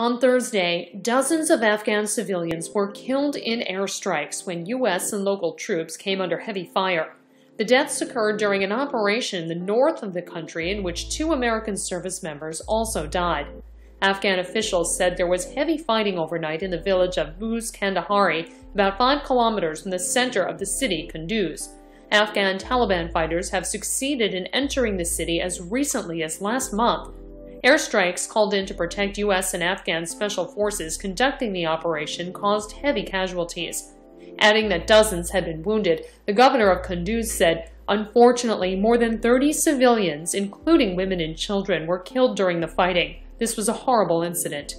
On Thursday, dozens of Afghan civilians were killed in airstrikes when U.S. and local troops came under heavy fire. The deaths occurred during an operation in the north of the country in which two American service members also died. Afghan officials said there was heavy fighting overnight in the village of Buz Kandahari, about five kilometers from the center of the city, Kunduz. Afghan Taliban fighters have succeeded in entering the city as recently as last month, Airstrikes called in to protect U.S. and Afghan special forces conducting the operation caused heavy casualties. Adding that dozens had been wounded, the governor of Kunduz said, Unfortunately, more than 30 civilians, including women and children, were killed during the fighting. This was a horrible incident.